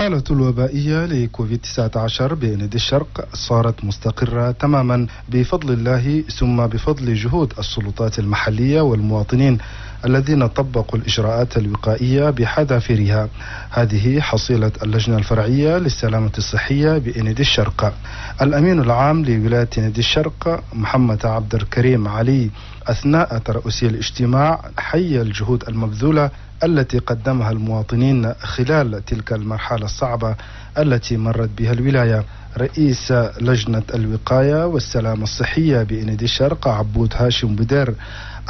الحالة الوبائية لكوفيد 19 بإنيد الشرق صارت مستقرة تماما بفضل الله ثم بفضل جهود السلطات المحلية والمواطنين الذين طبقوا الإجراءات الوقائية بحذافيرها. هذه حصيلة اللجنة الفرعية للسلامة الصحية بإنيد الشرق. الأمين العام لولاية إنيد الشرق محمد عبد الكريم علي أثناء ترأسي الاجتماع حي الجهود المبذولة التي قدمها المواطنين خلال تلك المرحلة الصعبة التي مرت بها الولاية. رئيس لجنة الوقاية والسلامة الصحية بإنيدي الشرق عبود هاشم بدر.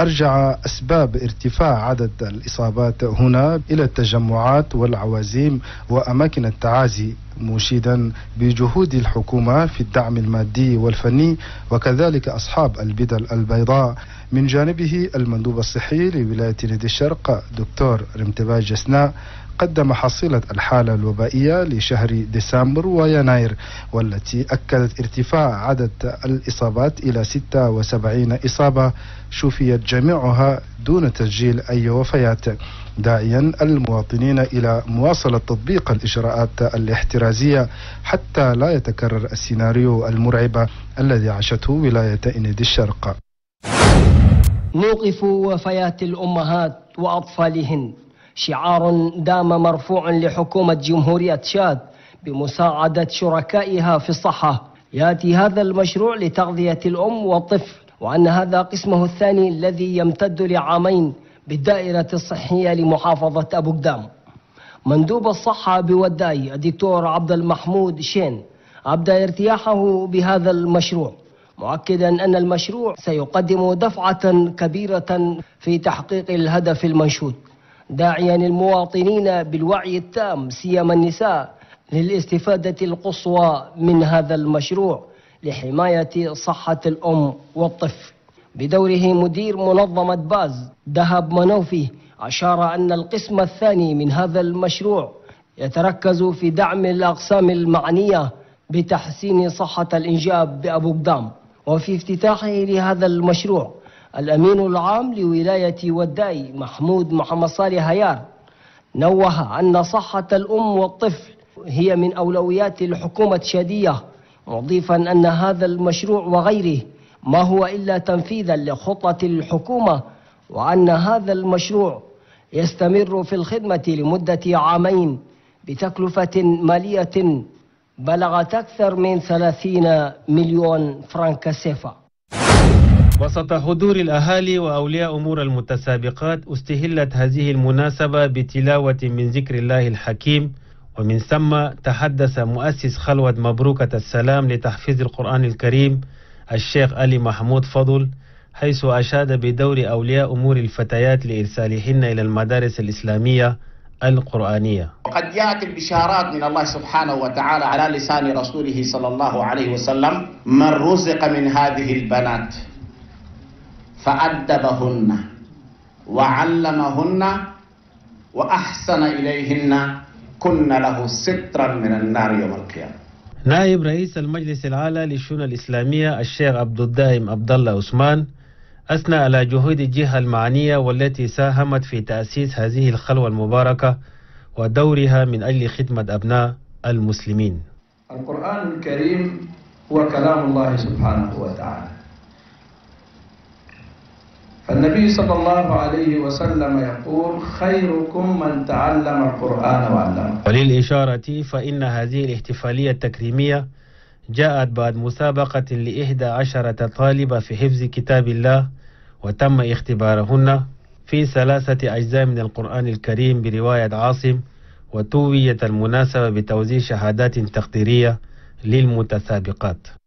أرجع أسباب ارتفاع عدد الإصابات هنا إلى التجمعات والعوازيم وأماكن التعازي مشيدا بجهود الحكومة في الدعم المادي والفني وكذلك أصحاب البدل البيضاء. من جانبه المندوب الصحي لولاية نيد الشرق دكتور رمتباج جسناء قدم حصيلة الحالة الوبائية لشهر ديسمبر ويناير والتي أكدت ارتفاع عدد الإصابات إلى 76 إصابة شفيت جميعها دون تسجيل أي وفيات. داعيا المواطنين إلى مواصلة تطبيق الإجراءات الاحترازية حتى لا يتكرر السيناريو المرعب الذي عاشته ولاية إنيد الشرق. نوقف وفيات الأمهات وأطفالهن. شعار دام مرفوع لحكومة جمهورية تشاد بمساعدة شركائها في الصحة. يأتي هذا المشروع لتغذية الأم والطفل. وأن هذا قسمه الثاني الذي يمتد لعامين بالدائرة الصحية لمحافظة أبو قدام. مندوب الصحة بوداي الدكتور عبد المحمود شين أبدى ارتياحه بهذا المشروع مؤكدا أن المشروع سيقدم دفعة كبيرة في تحقيق الهدف المنشود. داعيا المواطنين بالوعي التام سيما النساء للاستفادة القصوى من هذا المشروع. لحماية صحة الأم والطفل. بدوره مدير منظمة باز دهب منوفي أشار أن القسم الثاني من هذا المشروع يتركز في دعم الأقسام المعنية بتحسين صحة الإنجاب بأبو قدام. وفي افتتاحه لهذا المشروع الأمين العام لولاية وداي محمود محمد صالح هيار نوه أن صحة الأم والطفل هي من أولويات الحكومة الشادية مضيفا أن هذا المشروع وغيره ما هو إلا تنفيذا لخطة الحكومة وأن هذا المشروع يستمر في الخدمة لمدة عامين بتكلفة مالية بلغت أكثر من 30 مليون فرنك سيفا. وسط حضور الأهالي وأولياء أمور المتسابقات استهلت هذه المناسبة بتلاوة من ذكر الله الحكيم ومن ثم تحدث مؤسس خلوة مبروكة السلام لتحفيظ القرآن الكريم الشيخ علي محمود فضل حيث أشاد بدور أولياء أمور الفتيات لإرسالهن إلى المدارس الإسلامية القرآنية. وقد جاءت البشارات من الله سبحانه وتعالى على لسان رسوله صلى الله عليه وسلم من رزق من هذه البنات فأدبهن وعلمهن وأحسن إليهن كن له سترا من النار يوم القيامة. نائب رئيس المجلس العالى للشؤون الإسلامية الشيخ عبد الدائم عبد الله عثمان أثنى على جهود الجهة المعنية والتي ساهمت في تأسيس هذه الخلوة المباركة ودورها من أجل خدمة أبناء المسلمين. القرآن الكريم هو كلام الله سبحانه وتعالى. فالنبي صلى الله عليه وسلم يقول خيركم من تعلم القرآن وعلمه. وللإشارة فإن هذه الاحتفالية التكريمية جاءت بعد مسابقة لإحدى عشرة طالبة في حفظ كتاب الله وتم اختبارهن في ثلاثة أجزاء من القرآن الكريم برواية عاصم وتويت المناسبة بتوزيع شهادات تقديرية للمتسابقات.